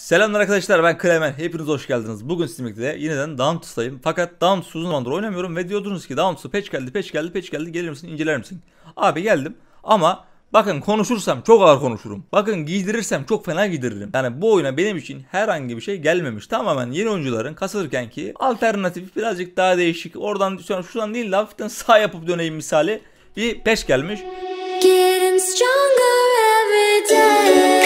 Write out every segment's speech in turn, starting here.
Selamlar arkadaşlar ben Klemen. Hepiniz hoş geldiniz. Bugün Steam'de yeniden Dauntless'tayım. Fakat Dauntless uzun zamandır oynamıyorum ve diyordunuz ki Dauntless'a patch geldi, patch geldi, patch geldi. Gelir misin, inceler misin? Abi geldim ama bakın konuşursam çok ağır konuşurum. Bakın giydirirsem çok fena giydiririm. Yani bu oyuna benim için herhangi bir şey gelmemiş. Tamamen yeni oyuncuların kasılırken ki alternatif birazcık daha değişik. Oradan şuradan değil de hafiften sağ yapıp döneyim misali bir patch gelmiş. Getting stronger every day.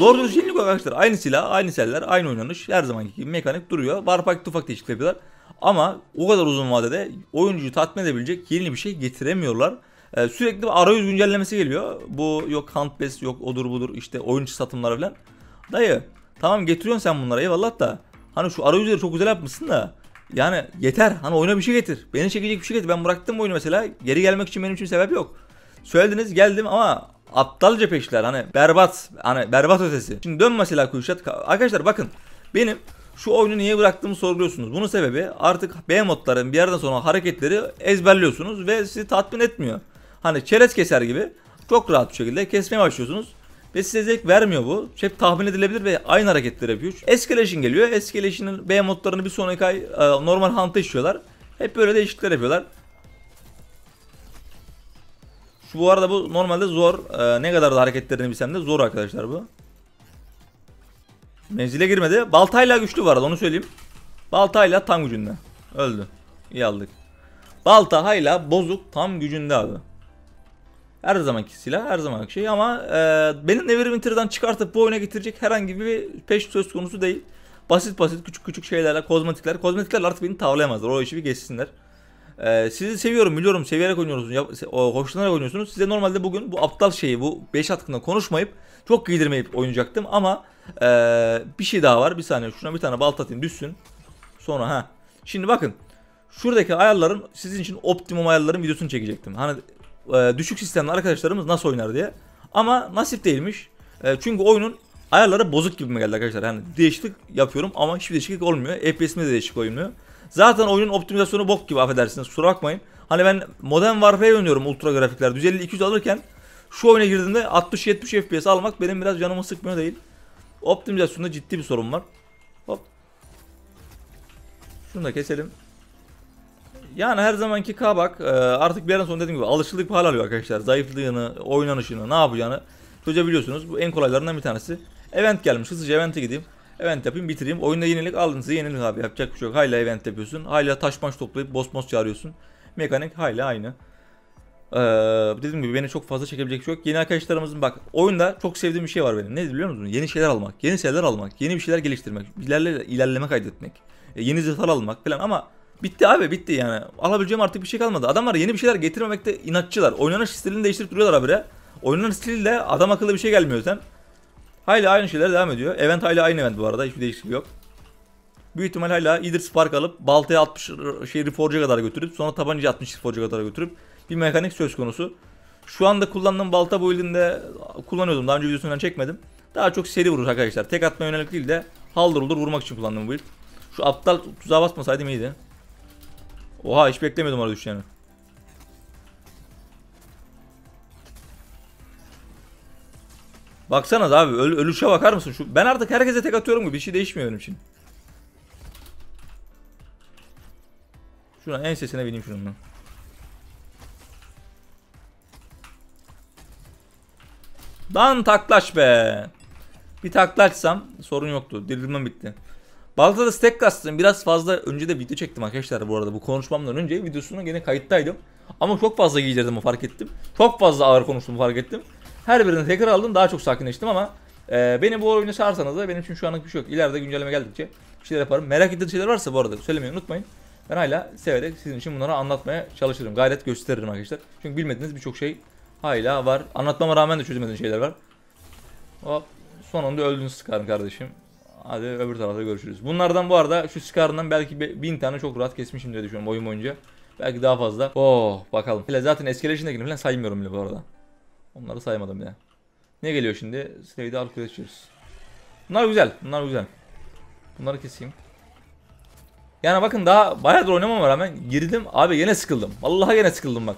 Doğru düz yenilik yok arkadaşlar. Aynı silah, aynı seller, aynı oynanış. Her zamanki gibi mekanik duruyor. Warpack tufak değişiklik yapıyorlar. Ama o kadar uzun vadede oyuncuyu tatmin edebilecek yeni bir şey getiremiyorlar. Ee, sürekli arayüz güncellemesi geliyor. Bu yok Hunt Pass, yok odur budur işte oyuncu satımları falan. Dayı tamam getiriyorsun sen bunları eyvallah da. Hani şu arayüzleri çok güzel yapmışsın da. Yani yeter. Hani oyuna bir şey getir. Beni çekecek bir şey getir. Ben bıraktım oyunu mesela. Geri gelmek için benim için sebep yok. Söylediniz geldim ama aptalca peşler hani berbat hani berbat ötesi. Şimdi dön mesela Kuşat. Arkadaşlar bakın benim şu oyunu niye bıraktığımı sorguluyorsunuz. Bunun sebebi artık B modların bir yerden sonra hareketleri ezberliyorsunuz ve sizi tatmin etmiyor. Hani çerez keser gibi çok rahat bir şekilde kesmeye başlıyorsunuz. Ve size zevk vermiyor bu. Hep tahmin edilebilir ve aynı hareketleri yapıyor. Escalation geliyor. Escalation'ın B modlarını bir sonraki ay e, normal Hunt'a işliyorlar. Hep böyle değişiklikler yapıyorlar. Şu bu arada bu normalde zor. Ee, ne kadar da hareketlerini bilsem de zor arkadaşlar bu. Menzile girmedi. Baltayla güçlü var onu söyleyeyim. Baltayla tam gücünde. Öldü. İyi aldık. Balta hala bozuk tam gücünde abi. Her zamanki silah her zamanki şey ama e, benim Neverwinter'dan çıkartıp bu oyuna getirecek herhangi bir peş söz konusu değil. Basit basit küçük küçük şeylerle kozmetikler. Kozmetikler artık beni tavlayamazlar. O işi bir geçsinler. Ee, sizi seviyorum biliyorum seviyerek oynuyorsunuz ya, se- o, hoşlanarak oynuyorsunuz. Size normalde bugün bu aptal şeyi bu 5 hakkında konuşmayıp çok giydirmeyip oynayacaktım ama ee, bir şey daha var bir saniye şuna bir tane balta atayım düşsün. Sonra ha. Şimdi bakın şuradaki ayarlarım sizin için optimum ayarların videosunu çekecektim. Hani ee, düşük sistemli arkadaşlarımız nasıl oynar diye. Ama nasip değilmiş. Ee, çünkü oyunun ayarları bozuk gibi geldi arkadaşlar. Yani değişiklik yapıyorum ama hiçbir değişiklik olmuyor. FPS'imde de değişiklik olmuyor. Zaten oyunun optimizasyonu bok gibi affedersiniz kusura bakmayın. Hani ben Modern Warfare oynuyorum ultra grafikler 150-200 alırken şu oyuna girdiğimde 60-70 FPS almak benim biraz canımı sıkmıyor değil. Optimizasyonda ciddi bir sorun var. Hop. Şunu da keselim. Yani her zamanki kabak e, artık bir yerden sonra dediğim gibi alışıldık hal alıyor arkadaşlar. Zayıflığını, oynanışını, ne yapacağını çözebiliyorsunuz. Bu en kolaylarından bir tanesi. Event gelmiş. Hızlıca event'e gideyim. Event yapayım bitireyim. Oyunda yenilik aldın size yenilik abi. Yapacak bir şey yok. Hala event yapıyorsun. Hala taş maç toplayıp boss boss çağırıyorsun. Mekanik hala aynı. Ee, dediğim gibi beni çok fazla çekebilecek bir şey yok. Yeni arkadaşlarımızın bak oyunda çok sevdiğim bir şey var benim. Ne biliyor musunuz? Yeni şeyler almak. Yeni şeyler almak. Yeni bir şeyler geliştirmek. İlerle, ilerleme kaydetmek. E, yeni zırhlar almak falan ama bitti abi bitti yani. Alabileceğim artık bir şey kalmadı. Adamlar yeni bir şeyler getirmemekte inatçılar. Oynanış stilini değiştirip duruyorlar habire. Oynanış stiliyle adam akıllı bir şey gelmiyor sen. Hala aynı şeyler devam ediyor. Event hala aynı event bu arada. Hiçbir değişiklik yok. Büyük ihtimal hala Either Spark alıp baltaya 60 şey Reforge'a kadar götürüp sonra tabancayı 60 Reforge'a kadar götürüp bir mekanik söz konusu. Şu anda kullandığım balta build'inde kullanıyordum. Daha önce videosundan çekmedim. Daha çok seri vurur arkadaşlar. Tek atma yönelik değil de haldır olur vurmak için kullandığım build. Şu aptal tuzağa basmasaydım iyiydi. Oha hiç beklemiyordum orada düşeceğini. Baksanız abi öl ölüşe bakar mısın? Şu ben artık herkese tek atıyorum gibi bir şey değişmiyor benim için. Şuna en sesine bineyim şunun. Lan taklaş be. Bir taklaçsam sorun yoktu. Dirilmem bitti. Baltada stack kastım. Biraz fazla önce de video çektim arkadaşlar bu arada. Bu konuşmamdan önce videosunu gene kayıttaydım. Ama çok fazla giydirdim fark ettim. Çok fazla ağır konuştuğumu fark ettim. Her birini tekrar aldım daha çok sakinleştim ama e, beni bu oyuna çağırsanız da benim için şu anlık bir şey yok. İleride güncelleme geldikçe bir şeyler yaparım. Merak ettiğiniz şeyler varsa bu arada söylemeyi unutmayın. Ben hala severek sizin için bunları anlatmaya çalışırım. Gayret gösteririm arkadaşlar. Çünkü bilmediğiniz birçok şey hala var. Anlatmama rağmen de çözemediğiniz şeyler var. Hop. Sonunda öldün Scar'ın kardeşim. Hadi öbür tarafta görüşürüz. Bunlardan bu arada şu Scar'ından belki be- bin tane çok rahat kesmişim diye düşünüyorum oyun boyunca. Belki daha fazla. Oh bakalım. Hele zaten Escalation'dakini falan saymıyorum bile bu arada. Onları saymadım bile. Ne geliyor şimdi? Slave'de Architectures. Bunlar güzel. Bunlar güzel. Bunları keseyim. Yani bakın daha bayağıdır oynamama rağmen girdim. Abi yine sıkıldım. Vallahi yine sıkıldım bak.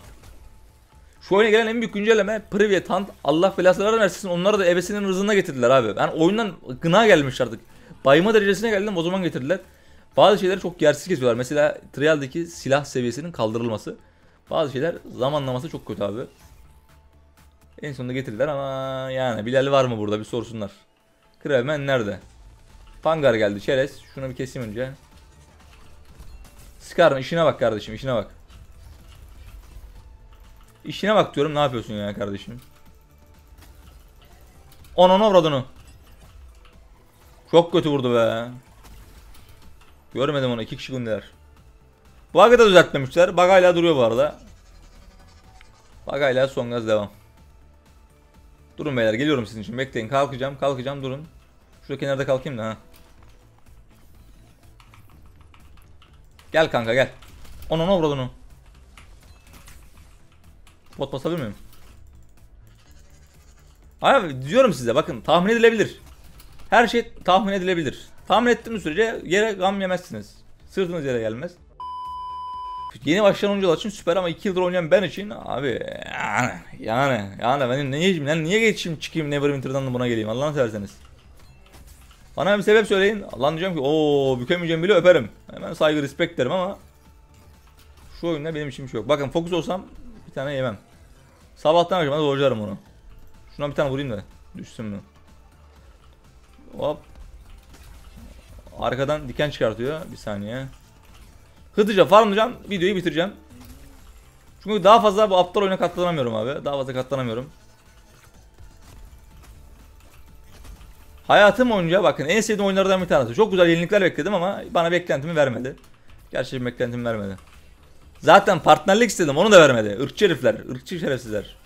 Şu oyuna gelen en büyük güncelleme Privet Hunt Allah belasını versin onları da ebesinin rızına getirdiler abi. Ben oyundan gına gelmiş artık. Bayma derecesine geldim o zaman getirdiler. Bazı şeyleri çok yersiz kesiyorlar. Mesela Trial'deki silah seviyesinin kaldırılması. Bazı şeyler zamanlaması çok kötü abi. En sonunda getirdiler ama yani Bilal var mı burada bir sorsunlar. Krevmen nerede? Pangar geldi çerez. Şunu bir keseyim önce. Skar'ın işine bak kardeşim işine bak. İşine bak diyorum ne yapıyorsun ya kardeşim? Onun avradını. Çok kötü vurdu be. Görmedim onu iki kişi gönderdiler. Bug'ı da düzeltmemişler. Bug duruyor bu arada. Bug son gaz devam. Durun beyler geliyorum sizin için bekleyin kalkacağım kalkacağım durun. Şurada kenarda kalkayım da ha. Gel kanka gel. Onu ne onu. Bot basabilir miyim? Abi diyorum size bakın tahmin edilebilir. Her şey tahmin edilebilir. Tahmin ettiğiniz sürece yere gam yemezsiniz. Sırtınız yere gelmez. Yeni başlayan oyuncular için süper ama 2 yıldır oynayan ben için abi yani yani yani benim niye yani niye geçeyim çıkayım Neverwinter'dan da buna geleyim Allah'ını severseniz. Bana bir sebep söyleyin. Lan diyeceğim ki o bükemeyeceğim bile öperim. Hemen saygı respect derim ama şu oyunda benim için yok. Bakın fokus olsam bir tane yemem. Sabahtan akşama doğrucarım onu. Şuna bir tane vurayım da düşsün mü? Hop. Arkadan diken çıkartıyor. Bir saniye. Hızlıca farmlayacağım. Videoyu bitireceğim. Çünkü daha fazla bu aptal oyuna katlanamıyorum abi. Daha fazla katlanamıyorum. Hayatım boyunca bakın en sevdiğim oyunlardan bir tanesi. Çok güzel yenilikler bekledim ama bana beklentimi vermedi. Gerçekten beklentimi vermedi. Zaten partnerlik istedim onu da vermedi. Irkçı herifler, ırkçı şerefsizler.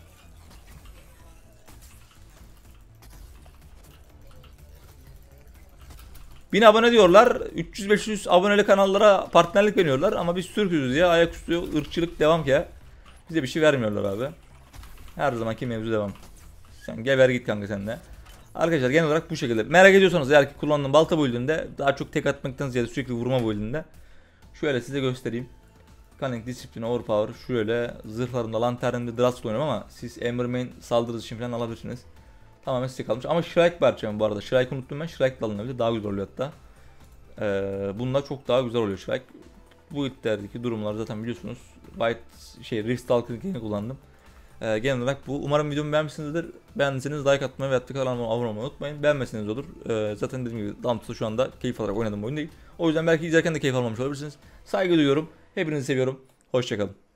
Bin abone diyorlar. 300-500 aboneli kanallara partnerlik veriyorlar ama biz Türk'üz diye ayaküstü ırkçılık devam ki ya. Bize bir şey vermiyorlar abi. Her zamanki mevzu devam. Sen geber git kanka sen de. Arkadaşlar genel olarak bu şekilde. Merak ediyorsanız eğer ki kullandığım balta build'inde daha çok tek atmaktan ziyade sürekli vurma build'inde şöyle size göstereyim. Cunning, Discipline, Overpower, şöyle zırhlarında, lanterninde Drask oynuyorum ama siz Embermain saldırısı için falan alabilirsiniz. Tamamen size kalmış. Ama Shrike vereceğim bu arada. Shrike unuttum ben. Shrike de alınabilir. Daha güzel oluyor hatta. Ee, bunda çok daha güzel oluyor Shrike. Bu itlerdeki durumları zaten biliyorsunuz. White şey Rift Stalker'ı kullandım. Ee, genel olarak bu. Umarım videomu beğenmişsinizdir. Beğendiyseniz like atmayı ve hatta kanalıma abone olmayı unutmayın. Beğenmeseniz olur. Ee, zaten dediğim gibi Dauntless'ı şu anda keyif alarak oynadığım oyun değil. O yüzden belki izlerken de keyif almamış olabilirsiniz. Saygı duyuyorum. Hepinizi seviyorum. Hoşçakalın.